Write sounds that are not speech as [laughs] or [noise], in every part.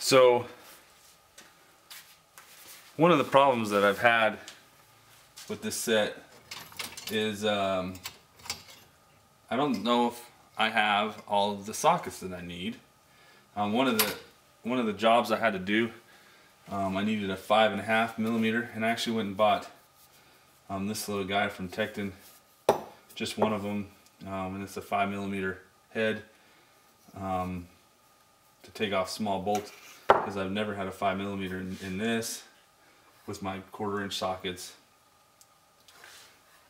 So one of the problems that I've had with this set is um, I don't know if I have all of the sockets that I need. Um, one of the one of the jobs I had to do, um, I needed a five and a half millimeter, and I actually went and bought um, this little guy from Tekton, just one of them, um, and it's a five millimeter head um, to take off small bolts because I've never had a five millimeter in, in this with my quarter inch sockets.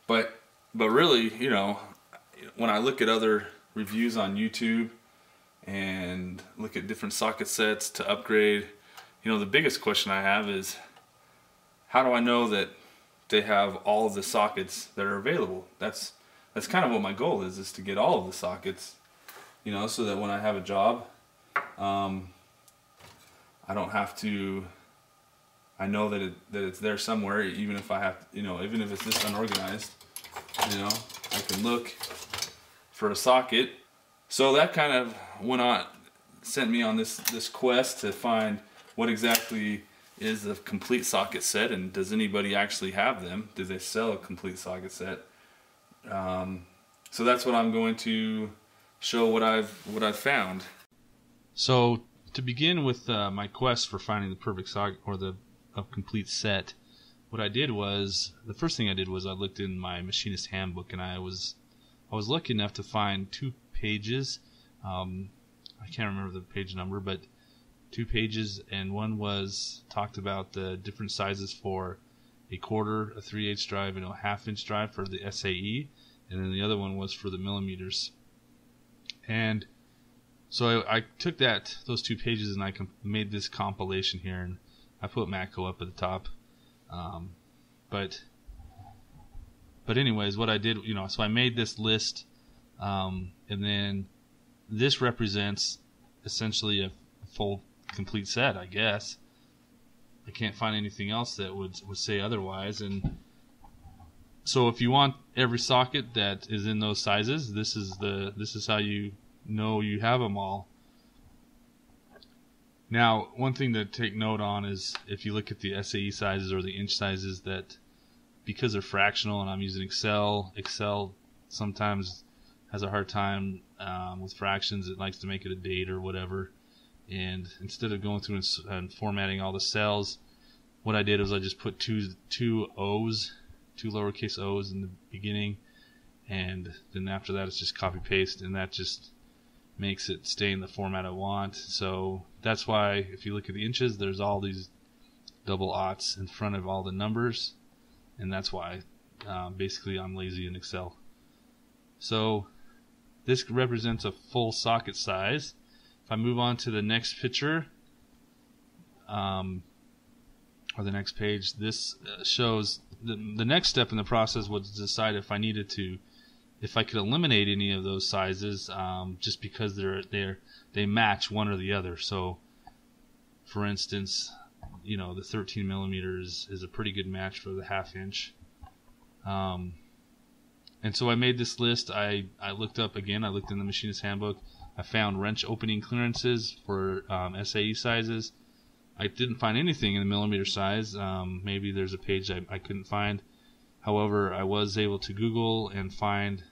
But but really, you know, when I look at other reviews on YouTube and look at different socket sets to upgrade, you know, the biggest question I have is how do I know that they have all of the sockets that are available? That's that's kind of what my goal is, is to get all of the sockets, you know, so that when I have a job, um, I don't have to I know that it that it's there somewhere, even if I have, you know, even if it's this unorganized, you know, I can look for a socket. So that kind of went on, sent me on this this quest to find what exactly is the complete socket set, and does anybody actually have them? Do they sell a complete socket set? Um, so that's what I'm going to show what I've what I've found. So to begin with uh, my quest for finding the perfect socket or the complete set, what I did was the first thing I did was I looked in my machinist handbook and I was I was lucky enough to find two pages. Um, I can't remember the page number, but two pages, and one was talked about the different sizes for a quarter, a three eighths drive, and a half inch drive for the SAE, and then the other one was for the millimeters. And so I, I took that those two pages and I made this compilation here, and I put Matco up at the top. Um, but but anyways, what I did, you know, so I made this list, um, and then this represents essentially a full complete set, I guess. I can't find anything else that would would say otherwise, and so if you want every socket that is in those sizes, this is the this is how you know you have them all. Now, one thing to take note on is if you look at the SAE sizes or the inch sizes, that because they're fractional and I'm using Excel, Excel sometimes has a hard time um, with fractions. It likes to make it a date or whatever. And instead of going through and, and formatting all the cells, what I did was I just put two two O's, two lowercase O's in the beginning, and then after that it's just copy paste, and that just makes it stay in the format I want. So that's why if you look at the inches, there's all these double aughts in front of all the numbers, and that's why um, basically I'm lazy in Excel. So this represents a full socket size. If I move on to the next picture, um, or the next page, this uh, shows the, the next step in the process was to decide if I needed to if I could eliminate any of those sizes, um, just because they're they're they match one or the other. So, for instance, you know the 13 millimeters is a pretty good match for the half inch. Um, and so I made this list. I I looked up again. I looked in the machinist handbook. I found wrench opening clearances for um, SAE sizes. I didn't find anything in the millimeter size. Um, maybe there's a page I, I couldn't find. However, I was able to Google and find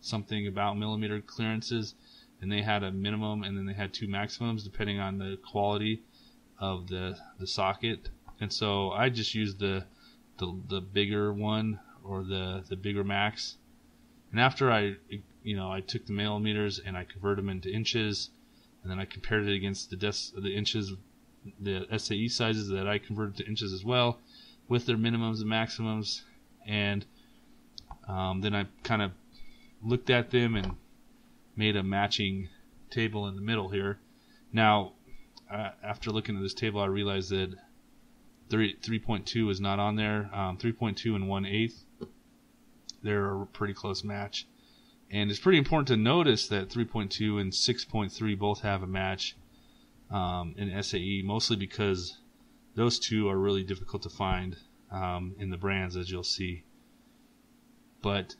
something about millimeter clearances, and they had a minimum and then they had two maximums depending on the quality of the the socket. And so I just used the the, the bigger one or the the bigger max. And after I you know I took the millimeters and I converted them into inches, and then I compared it against the des- the inches the SAE sizes that I converted to inches as well, with their minimums and maximums, and um, then I kind of looked at them and made a matching table in the middle here. Now, uh, after looking at this table, I realized that 3, 3.2 is not on there. Um, 3.2 and 1 8 they're a pretty close match. And it's pretty important to notice that 3.2 and 6.3 both have a match um, in SAE, mostly because those two are really difficult to find um, in the brands, as you'll see. But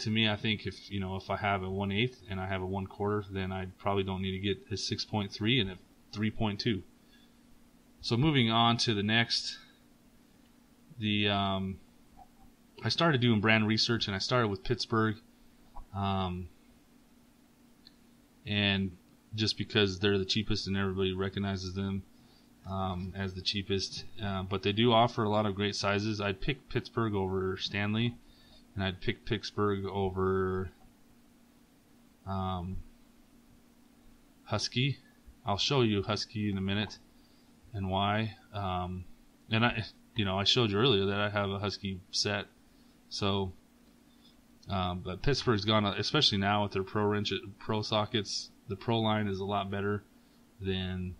to me, I think if you know if I have a one eighth and I have a one quarter, then I probably don't need to get a six point three and a three point two. so moving on to the next, the um, I started doing brand research and I started with Pittsburgh, um, and just because they're the cheapest and everybody recognizes them um, as the cheapest, uh, but they do offer a lot of great sizes. I'd pick Pittsburgh over Stanley, and I'd pick Pittsburgh over um, Husky. I'll show you Husky in a minute and why. Um, and I, you know, I showed you earlier that I have a Husky set, so. Um, but Pittsburgh's gone, especially now with their pro wrench, pro sockets. The pro line is a lot better than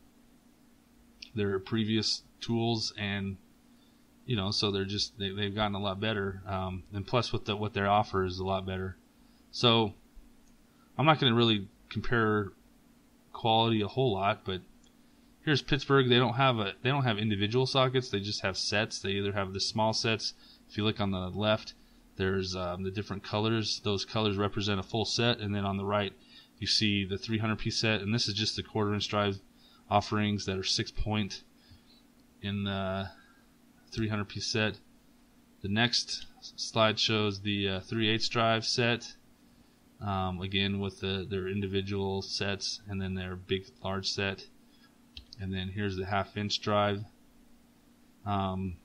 their previous tools, and you know, so they're just they, they've gotten a lot better. Um, and plus, what the what their offer is a lot better. So I'm not going to really compare quality a whole lot, but here's Pittsburgh. They don't have a they don't have individual sockets. They just have sets. They either have the small sets. If you look on the left, there's um, the different colors. Those colors represent a full set, and then on the right, you see the 300 piece set. And this is just the quarter inch drive offerings that are six point in the 300 piece set. The next slide shows the uh, 3 8 drive set. Um, again, with the, their individual sets and then their big, large set. And then here's the half inch drive. Um,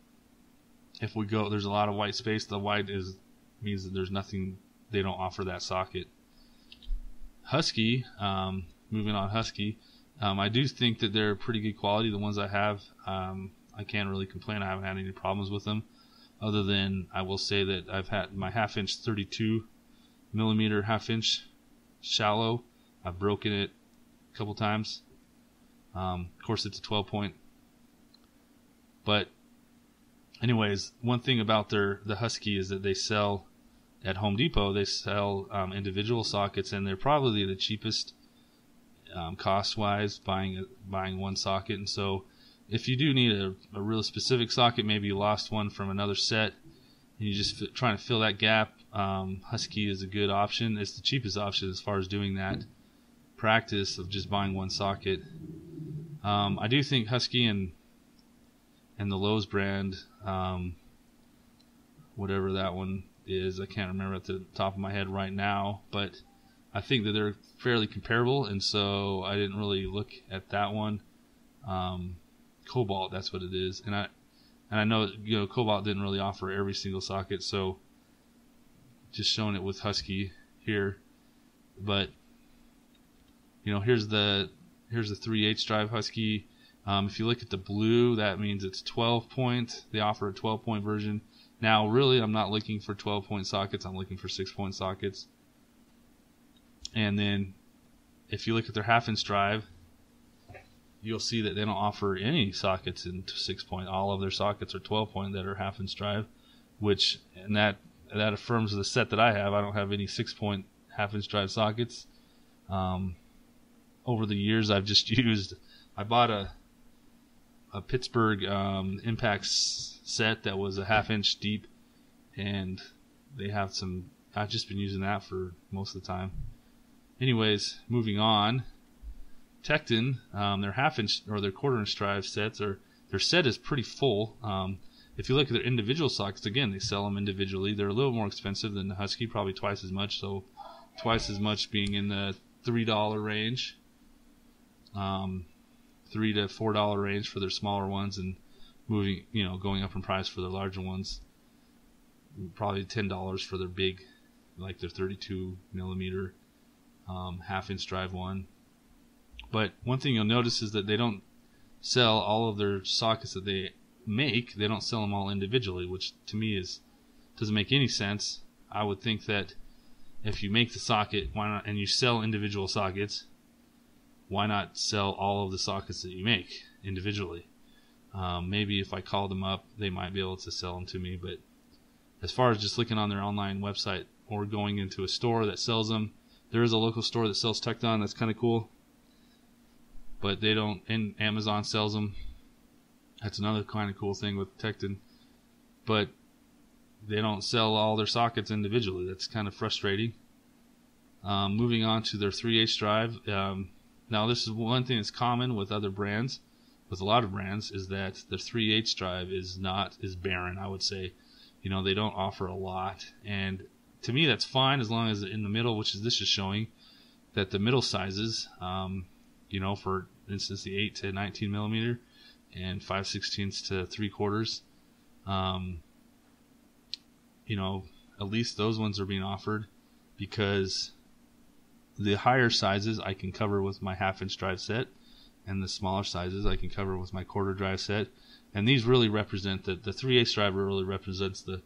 if we go, there's a lot of white space. The white is means that there's nothing. They don't offer that socket. Husky, um, moving on Husky, um, I do think that they're pretty good quality. The ones I have, um, I can't really complain. I haven't had any problems with them, other than I will say that I've had my half inch 32 millimeter half inch shallow. I've broken it a couple times. Um, of course, it's a 12 point. But, anyways, one thing about their the Husky is that they sell at Home Depot. They sell um, individual sockets, and they're probably the cheapest um, cost wise buying buying one socket. And so, if you do need a, a real specific socket, maybe you lost one from another set, and you're just f- trying to fill that gap, um, Husky is a good option. It's the cheapest option as far as doing that practice of just buying one socket. Um, I do think Husky and and the Lowe's brand, um, whatever that one is, I can't remember at the top of my head right now, but I think that they're fairly comparable, and so I didn't really look at that one. Um, Kobalt, that's what it is, and I and I know you know Kobalt didn't really offer every single socket, so just showing it with Husky here, but you know here's the here's the 3 8 drive Husky. Um, if you look at the blue, that means it's 12 point. They offer a 12 point version. Now, really, I'm not looking for 12 point sockets. I'm looking for 6 point sockets. And then if you look at their half inch drive, you'll see that they don't offer any sockets in six point. All of their sockets are 12 point that are half inch drive, which and that that affirms the set that I have. I don't have any six point half inch drive sockets. Um, over the years, I've just [laughs] used. I bought a a Pittsburgh um, Impact set that was a half inch deep, and they have some. I've just been using that for most of the time anyways, moving on. Tekton, um, their half inch or their quarter inch drive sets are their set is pretty full. Um, if you look at their individual sockets, again, they sell them individually. They're a little more expensive than the Husky, probably twice as much. So, twice as much being in the three dollar range, um, three to four dollar range for their smaller ones, and moving, you know, going up in price for the larger ones. Probably ten dollars for their big, like their 32 millimeter um, half inch drive one. But one thing you'll notice is that they don't sell all of their sockets that they make. They don't sell them all individually, which to me is doesn't make any sense. I would think that if you make the socket, why not, and you sell individual sockets, why not sell all of the sockets that you make individually? Um, maybe if I called them up, they might be able to sell them to me. But as far as just looking on their online website or going into a store that sells them, there is a local store that sells Tekton. That's kind of cool. But they don't, and Amazon sells them. That's another kind of cool thing with Tekton. But they don't sell all their sockets individually. That's kind of frustrating. Um, moving on to their 3H drive. Um, now, this is one thing that's common with other brands with a lot of brands is that the 3 8 drive is not is barren. I would say, you know, they don't offer a lot, and to me that's fine as long as in the middle, which is this is showing that the middle sizes, um, you know, for instance the 8 to 19 millimeter and 5 sixteenths to 3 quarters, um, you know, at least those ones are being offered because the higher sizes I can cover with my half inch drive set and the smaller sizes I can cover with my quarter drive set. And these really represent the, the 3 8 driver really represents the,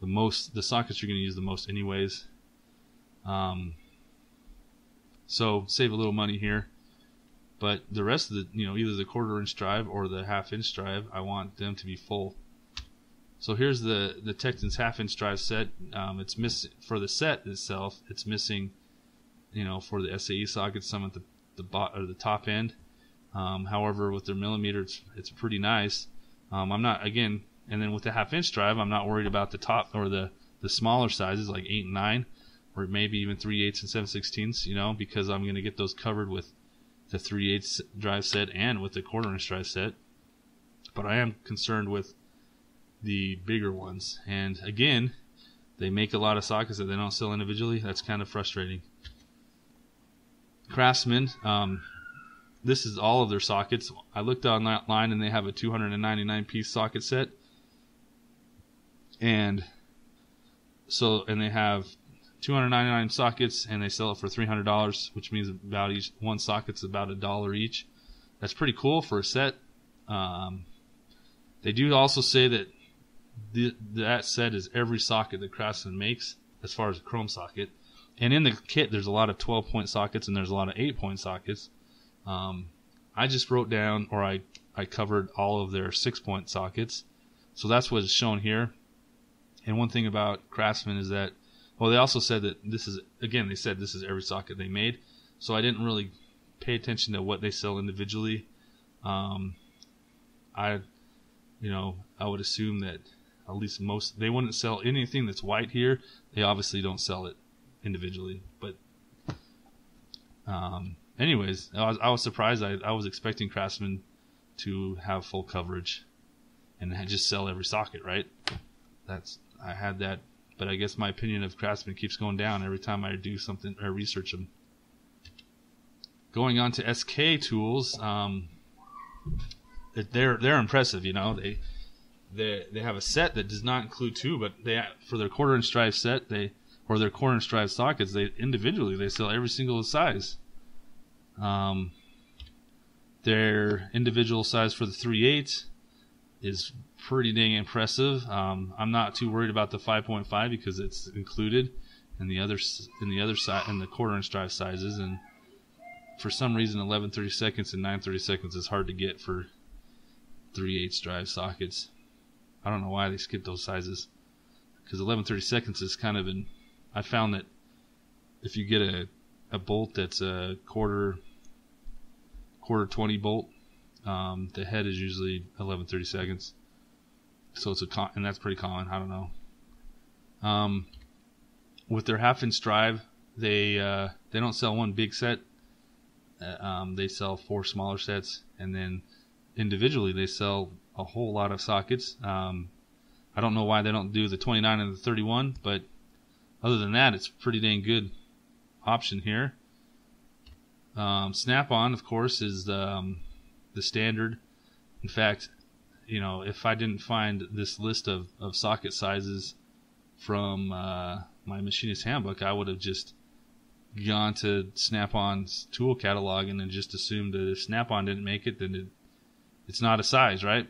the most, the sockets you're going to use the most anyways. Um, so save a little money here. But the rest of the, you know, either the quarter inch drive or the half inch drive, I want them to be full. So here's the the Tekton's half inch drive set. Um, it's miss for the set itself. It's missing, you know, for the SAE socket, some at the the bot or the top end. Um, however, with their millimeter, it's it's pretty nice. Um, I'm not again, and then with the half inch drive, I'm not worried about the top or the the smaller sizes like eight and nine, or maybe even three eighths and seven sixteenths. You know, because I'm going to get those covered with the 3 8 drive set and with the quarter inch drive set. But I am concerned with the bigger ones. And again, they make a lot of sockets that they don't sell individually. That's kind of frustrating. Craftsman, um, this is all of their sockets. I looked online and they have a 299 piece socket set. And so, and they have 299 sockets and they sell it for $300 which means about each one socket's about a dollar each. That's pretty cool for a set. Um, they do also say that the, that set is every socket that craftsman makes as far as a chrome socket. And in the kit there's a lot of 12 point sockets and there's a lot of 8 point sockets. Um, i just wrote down or i i covered all of their 6 point sockets. So that's what is shown here and one thing about craftsman is that well, they also said that this is again. They said this is every socket they made, so I didn't really pay attention to what they sell individually. Um, I, you know, I would assume that at least most they wouldn't sell anything that's white here. They obviously don't sell it individually, but um, anyways, I was I was surprised. I I was expecting Craftsman to have full coverage and just sell every socket, right? That's I had that but I guess my opinion of Craftsman keeps going down every time I do something or research them. Going on to SK tools, um, they're they're impressive. You know, they they they have a set that does not include two, but they for their quarter inch drive set they or their quarter inch drive sockets they individually they sell every single size. Um, their individual size for the three eight is pretty dang impressive. Um, I'm not too worried about the 5.5 because it's included in the other in the other side in the quarter inch drive sizes, and for some reason 11 30 seconds and 9 30 seconds is hard to get for 3 8 drive sockets. I don't know why they skipped those sizes because 11 30 seconds is kind of an. I found that if you get a a bolt that's a quarter quarter 20 bolt um, the head is usually 11 30 seconds so it's a con- and that's pretty common. I don't know. Um, with their half inch drive, they uh, they don't sell one big set. Uh, um, they sell four smaller sets, and then individually they sell a whole lot of sockets. Um, I don't know why they don't do the 29 and the 31, but other than that, it's pretty dang good option here. Um, Snap-on, of course, is the, um, the standard. In fact, you know, if I didn't find this list of, of socket sizes from uh, my machinist handbook, I would have just gone to Snap-on's tool catalog and then just assumed that if Snap-on didn't make it, then it, it's not a size, right?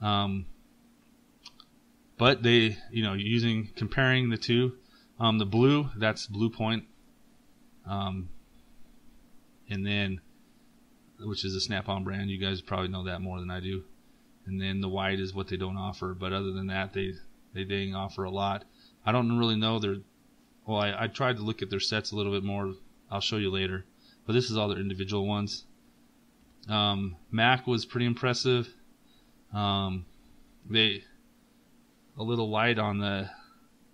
Um, but they, you know, using comparing the two, um, the blue that's Blue Point, um, and then which is a Snap-on brand. You guys probably know that more than I do and then the white is what they don't offer. But other than that, they they dang offer a lot. I don't really know their. Well, I, I tried to look at their sets a little bit more. I'll show you later. But this is all their individual ones. Um, Mac was pretty impressive. Um, they a little light on the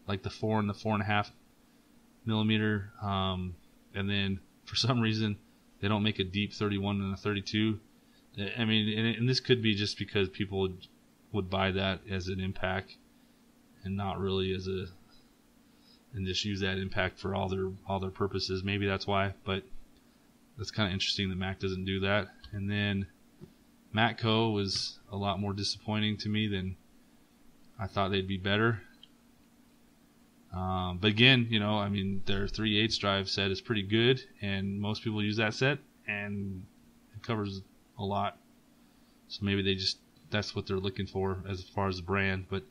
like the four and the four and a half millimeter. Um, and then for [laughs] some reason they don't make a deep 31 and a 32 I mean, and, and this could be just because people would, would buy that as an impact and not really as a and just use that impact for all their all their purposes. Maybe that's why, but that's kind of interesting that Mac doesn't do that. And then Matco was a lot more disappointing to me than I thought they'd be better. Um, but again, you know, I mean, their 3 8 drive set is pretty good, and most people use that set, and it covers a lot. So maybe they just that's what they're looking for as far as the brand, but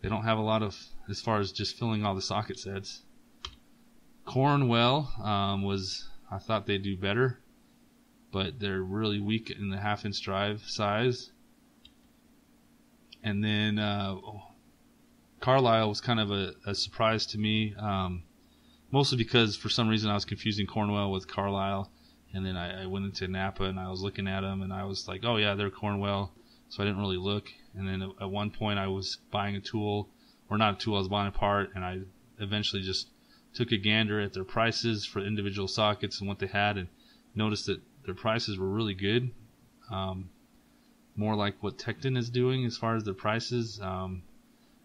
they don't have a lot of as far as just filling all the socket sets. Cornwell um, was I thought they'd do better, but they're really weak in the half inch drive size. And then uh, Carlyle was kind of a, a surprise to me, um, mostly because for some reason I was confusing Cornwell with Carlyle. And then I, I, went into Napa and I was looking at them and I was like, oh yeah, they're Cornwell. So I didn't really look. And then at one point I was buying a tool, or not a tool, I was buying a part, and I eventually just took a gander at their prices for individual sockets and what they had, and noticed that their prices were really good. Um, more like what Tekton is doing as far as their prices. Um,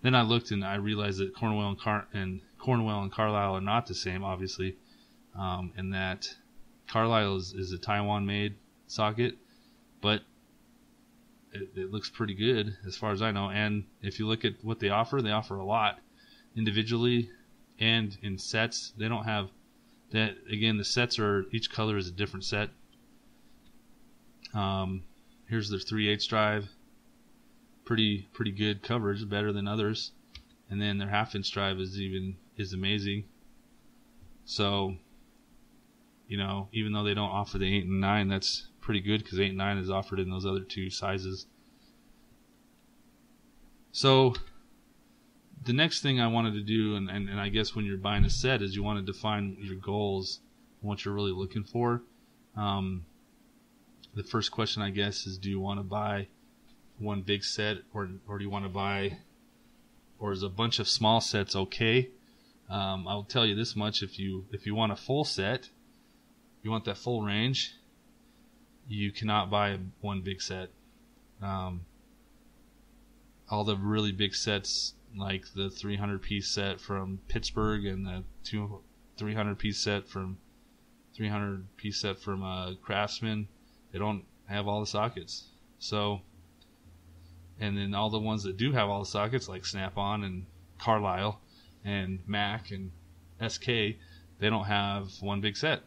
then I looked and I realized that Cornwell and, Car- and Cornwell and Carlyle are not the same, obviously, um, and that Carlyle is, a Taiwan-made socket, but it, it, looks pretty good as far as I know. And if you look at what they offer, they offer a lot individually and in sets. They don't have that again. The sets are each color is a different set. Um, here's their 3 8 drive. Pretty pretty good coverage, better than others. And then their half inch drive is even is amazing. So, you know, even though they don't offer the eight and nine, that's pretty good because 8 and 9 is offered in those other two sizes. So the next thing I wanted to do, and, and, and I guess when you're buying a set, is you want to define your goals, and what you're really looking for. Um, the first question, I guess, is do you want to buy one big set, or or do you want to buy, or is a bunch of small sets okay? Um, I'll tell you this much: if you if you want a full set, you want that full range, you cannot buy one big set. Um, all the really big sets, like the 300 piece set from Pittsburgh and the two 300 piece set from 300 piece set from uh, Craftsman, they don't have all the sockets. So, and then all the ones that do have all the sockets, like Snap-on and Carlyle and Mac and SK, they don't have one big set.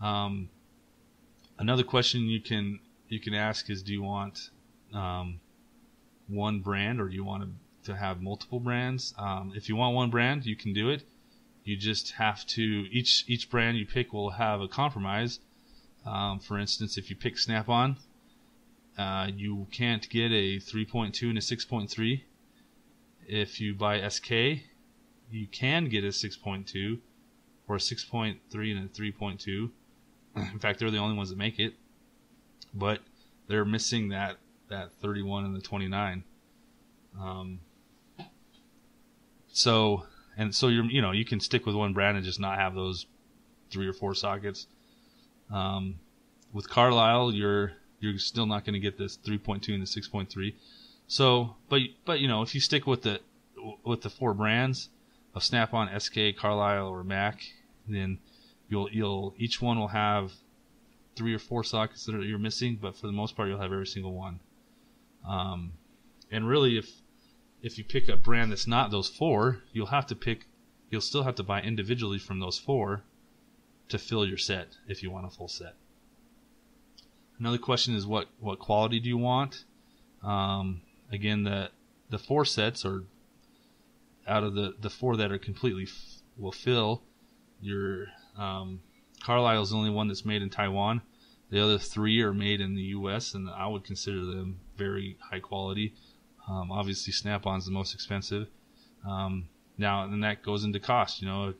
Um, another question you can you can ask is, do you want um, one brand or do you want to, to have multiple brands? Um, if you want one brand, you can do it. You just have to each each brand you pick will have a compromise. Um, for instance, if you pick Snap-on, uh, you can't get a 3.2 and a 6.3. If you buy SK, you can get a 6.2 or a 6.3 and a 3.2. [laughs] In fact, they're the only ones that make it, but they're missing that that 31 and the 29. Um, so and so you're you know you can stick with one brand and just not have those three or four sockets. Um, with Carlyle, you're you're still not going to get this 3.2 and the 6.3. So, but but you know if you stick with the with the four brands of Snap-on, SK, Carlyle, or Mac, then you'll you'll each one will have three or four sockets that you're missing, but for the most part, you'll have every single one. Um, and really, if if you pick a brand that's not those four, you'll have to pick. You'll still have to buy individually from those four to fill your set if you want a full set. Another question is what what quality do you want? Um, again, the the four sets are out of the the four that are completely f- will fill your um, is the only one that's made in Taiwan. The other three are made in the U.S. and I would consider them very high quality. Um, obviously, Snap-on is the most expensive. Um, now, and that goes into cost. You know,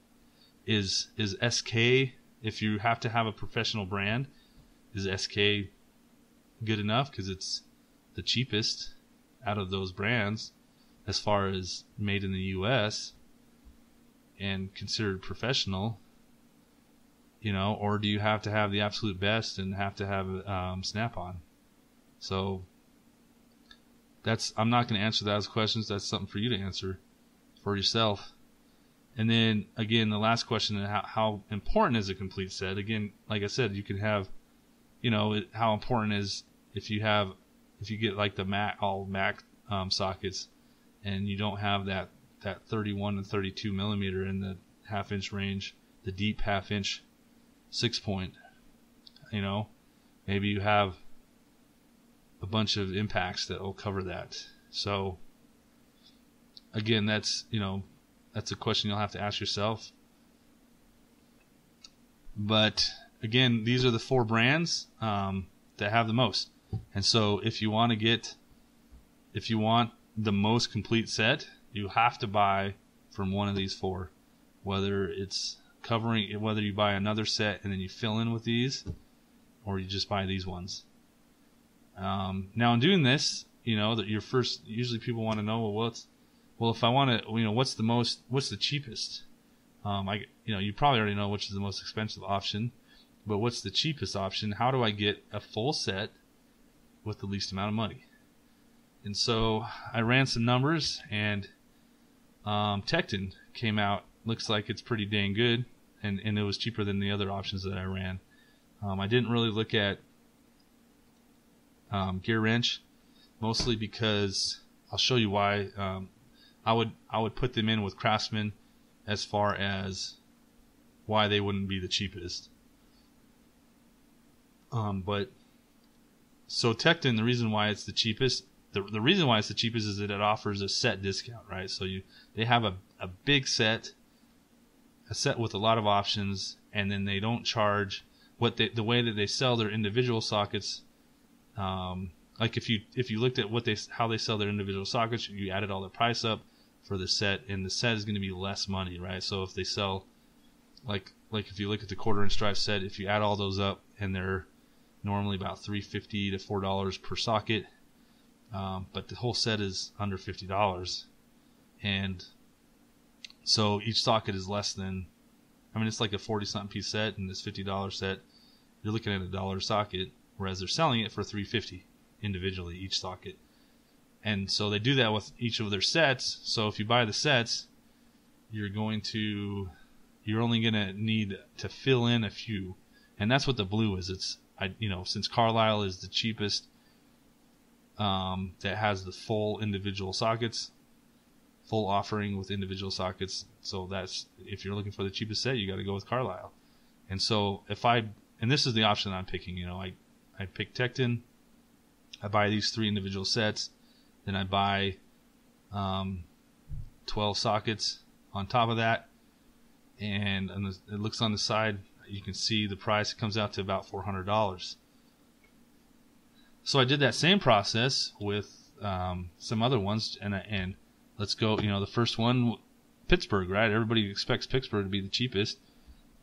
is is SK if you have to have a professional brand, is SK good enough because it's the cheapest out of those brands as far as made in the U.S. and considered professional you know, or do you have to have the absolute best and have to have um, Snap-on? So that's I'm not going to answer those questions. That's something for you to answer for yourself. And then again, the last question: how, how important is a complete set? Again, like I said, you can have, you know, how important is if you have if you get like the Mac all Mac um, sockets, and you don't have that that 31 and 32 millimeter in the half inch range, the deep half inch six point. You know, maybe you have a bunch of impacts that will cover that. So again, that's you know that's a question you'll have to ask yourself. But again, these are the four brands um, that have the most. And so if you want to get if you want the most complete set, you have to buy from one of these four. Whether it's covering whether you buy another set and then you fill in with these or you just buy these ones. Um, now, in doing this, you know that your first usually people want to know well what's well if I want to you know what's the most what's the cheapest. Um, I you know you probably already know which is the most expensive option, but what's the cheapest option? How do I get a full set with the least amount of money? And so I ran some numbers, and um, Tekton came out. Looks like it's pretty dang good, and and it was cheaper than the other options that I ran. Um, I didn't really look at um, gear wrench, mostly because I'll show you why. Um, I would I would put them in with Craftsman as far as why they wouldn't be the cheapest. Um, but so Tekton, the reason why it's the cheapest, the, the reason why it's the cheapest is that it offers a set discount, right? So you they have a, a big set, a set with a lot of options, and then they don't charge what they, the way that they sell their individual sockets um, like if you if you looked at what they how they sell their individual sockets, you added all the price up for the set, and the set is going to be less money, right? So if they sell like like if you look at the quarter inch drive set, if you add all those up, and they're normally about three fifty to four dollars per socket, um, but the whole set is under fifty dollars, and so each socket is less than. I mean, it's like a forty something piece set, and this fifty dollar set, you're looking at a dollar socket whereas they're selling it for 350 individually each socket. And so they do that with each of their sets. So if you buy the sets, you're going to you're only going to need to fill in a few. And that's what the blue is. It's I you know, since Carlyle is the cheapest um, that has the full individual sockets, full offering with individual sockets. So that's if you're looking for the cheapest set, you got to go with Carlyle. And so if I and this is the option I'm picking, you know, I I pick Tekton. I buy these three individual sets. Then I buy um, 12 sockets on top of that. And the, it looks on the side, you can see the price comes out to about $400. So I did that same process with um, some other ones, and and let's go. You know, the first one, Pittsburgh, right? Everybody expects Pittsburgh to be the cheapest,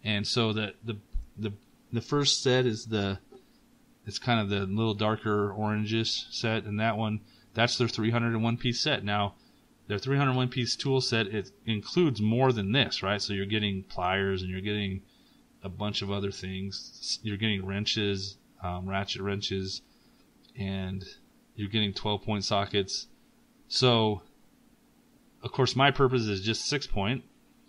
and so the the the the first set is the it's kind of the little darker orangish set, and that one that's their 301 piece set. Now, their 301 piece tool set it includes more than this, right? So you're getting pliers and you're getting a bunch of other things. You're getting wrenches, um, ratchet wrenches, and you're getting 12 point sockets. So, of course, my purpose is just six point,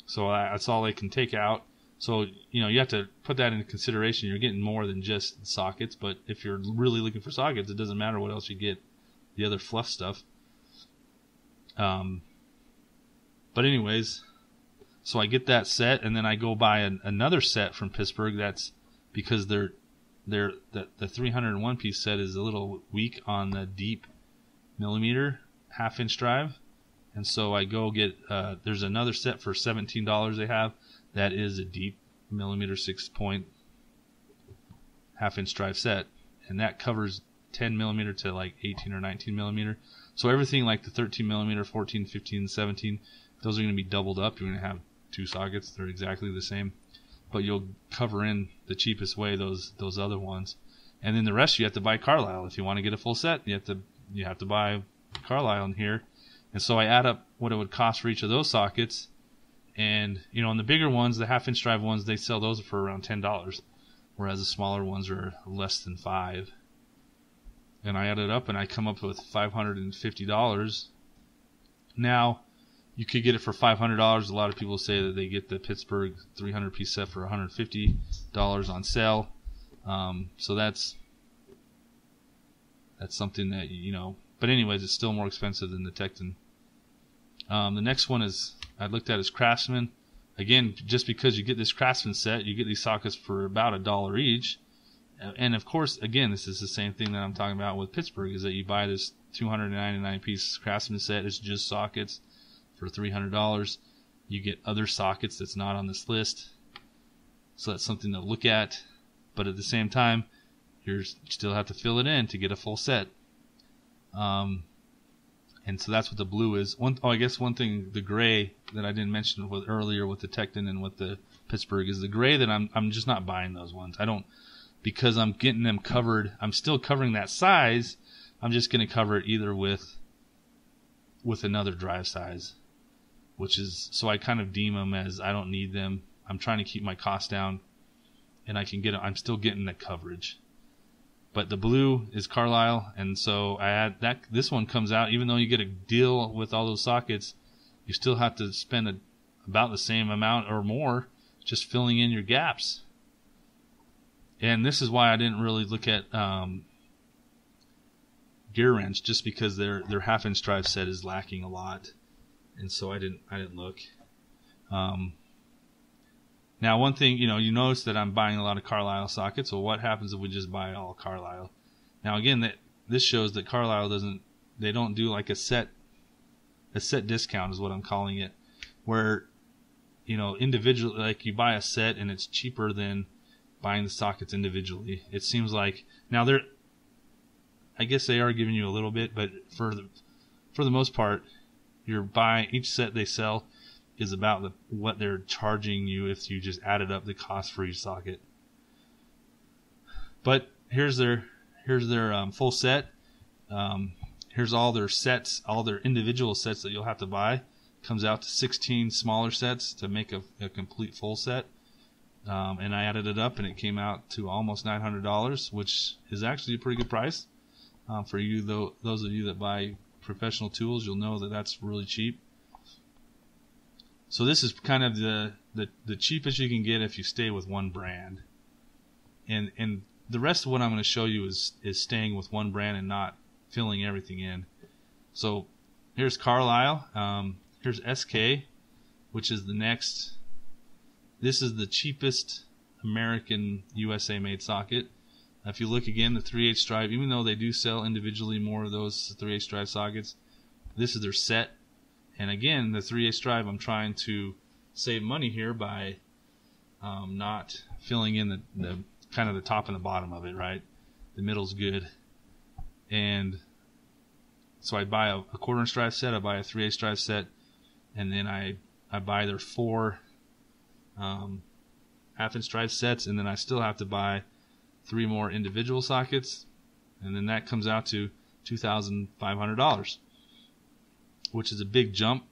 so that's all I can take out. So you know you have to put that into consideration. You're getting more than just sockets, but if you're really looking for sockets, it doesn't matter what else you get. The other fluff stuff. Um. But anyways, so I get that set, and then I go buy an, another set from Pittsburgh. That's because they're they're the, the 301 piece set is a little weak on the deep millimeter half inch drive, and so I go get uh, there's another set for $17 they have that is a deep millimeter six point half inch drive set, and that covers 10 millimeter to like 18 or 19 millimeter. So everything like the 13 millimeter, 14, 15, 17, those are going to be doubled up. You're going to have two sockets. They're exactly the same, but you'll cover in the cheapest way those those other ones, and then the rest you have to buy Carlyle if you want to get a full set. You have to you have to buy Carlyle in here, and so I add up what it would cost for each of those sockets, And you know, on the bigger ones, the half inch drive ones, they sell those for around ten dollars, whereas the smaller ones are less than five. And I add it up, and I come up with five hundred and fifty dollars. Now, you could get it for five hundred dollars. A lot of people say that they get the Pittsburgh three hundred piece set for one hundred fifty dollars on sale. Um, so that's that's something that you know. But anyways, it's still more expensive than the Tekton. Um, the next one is I looked at is Craftsman. Again, just because you get this Craftsman set, you get these sockets for about a dollar each. And of course, again, this is the same thing that I'm talking about with Pittsburgh is that you buy this 299 piece Craftsman set. It's just sockets for $300. You get other sockets that's not on this list. So that's something to look at. But at the same time, you still have to fill it in to get a full set. Um, and so that's what the blue is. One, oh, I guess one thing, the gray that I didn't mention with earlier with the Tekton and with the Pittsburgh is the gray that I'm I'm just not buying those ones. I don't because I'm getting them covered. I'm still covering that size. I'm just going to cover it either with with another drive size, which is so I kind of deem them as I don't need them. I'm trying to keep my cost down, and I can get. I'm still getting the coverage but the blue is Carlyle, and so I had that. This one comes out, even though you get a deal with all those sockets, you still have to spend a, about the same amount or more just filling in your gaps. And this is why I didn't really look at um, gear wrench, just because their their half inch drive set is lacking a lot, and so I didn't I didn't look. Um, now, one thing, you know, you notice that I'm buying a lot of Carlyle sockets. Well, what happens if we just buy all Carlyle? Now, again, that this shows that Carlyle doesn't, they don't do like a set, a set discount is what I'm calling it, where, you know, individual, like you buy a set and it's cheaper than buying the sockets individually. It seems like now they're, I guess they are giving you a little bit, but for the, for the most part, you're buying each set they sell is about the, what they're charging you if you just added up the cost for each socket. But here's their here's their um, full set. Um, here's all their sets, all their individual sets that you'll have to buy. Comes out to 16 smaller sets to make a, a complete full set. Um, and I added it up, and it came out to almost $900, which is actually a pretty good price. Um, for you, though, those of you that buy professional tools, you'll know that that's really cheap. So this is kind of the, the, the cheapest you can get if you stay with one brand. And and the rest of what I'm going to show you is is staying with one brand and not filling everything in. So here's Carlyle. Um, here's SK, which is the next. This is the cheapest American USA made socket. If you look again, the 3 8 drive, even though they do sell individually more of those 3 8 drive sockets, this is their set and again, the 3 8 drive, I'm trying to save money here by um, not filling in the, the kind of the top and the bottom of it, right? The middle's good. And so I buy a, a quarter inch drive set, I buy a 3 8 drive set, and then I, I buy their four um, half inch drive sets, and then I still have to buy three more individual sockets, and then that comes out to $2,500 which is a big jump,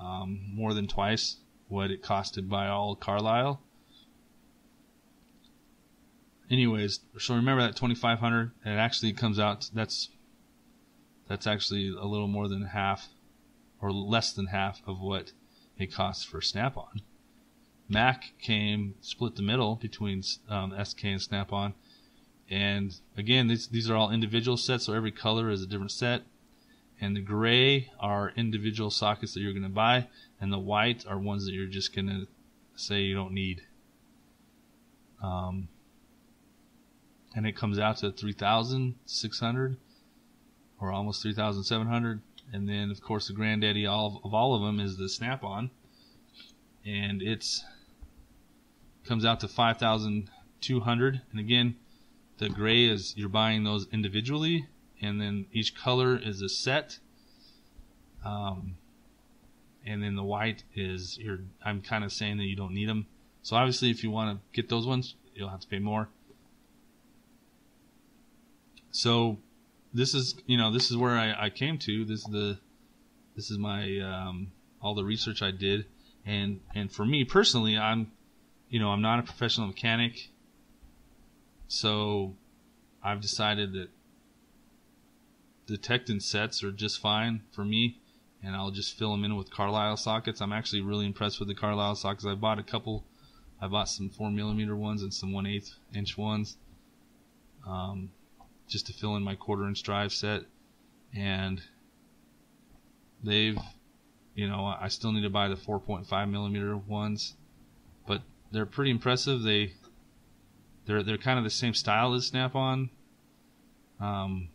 um, more than twice what it costed by all Carlyle. Anyways, so remember that 2500 it actually comes out that's that's actually a little more than half or less than half of what it costs for Snap-on. Mac came split the middle between um, SK and Snap-on, and again these these are all individual sets, so every color is a different set and the gray are individual sockets that you're going to buy, and the white are ones that you're just going to say you don't need. Um, and it comes out to 3,600 or almost 3,700. And then, of course, the granddaddy of, of all of them is the Snap-on, and it's comes out to 5,200. And again, the gray is you're buying those individually, and then each color is a set. Um, and then the white is you're. I'm kind of saying that you don't need them. So obviously, if you want to get those ones, you'll have to pay more. So this is you know this is where I, I came to. This is the this is my um, all the research I did, And and for me personally, I'm you know I'm not a professional mechanic, so I've decided that Tekton sets are just fine for me, and I'll just fill them in with Carlyle sockets. I'm actually really impressed with the Carlyle sockets. I bought a couple. I bought some four millimeter ones and some one eighth inch ones, um, just to fill in my quarter inch drive set, and they've, you know, I still need to buy the 4.5 millimeter ones, but they're pretty impressive. They they're they're kind of the same style as Snap-on. Um,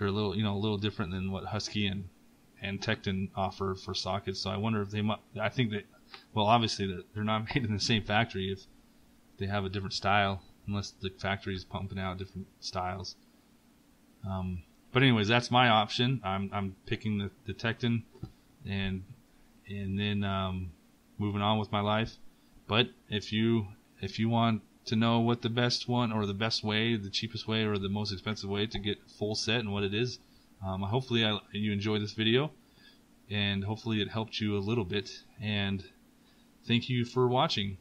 they're a little you know a little different than what Husky and and Tekton offer for sockets. So I wonder if they might. I think that well, obviously that they're not [laughs] made in the same factory if they have a different style, unless the factory is pumping out different styles. Um, but anyways, that's my option. I'm I'm picking the the Tekton, and and then um, moving on with my life. But if you if you want to know what the best one or the best way, the cheapest way or the most expensive way to get full set and what it is, um, hopefully I, you enjoyed this video and hopefully it helped you a little bit. And thank you for watching.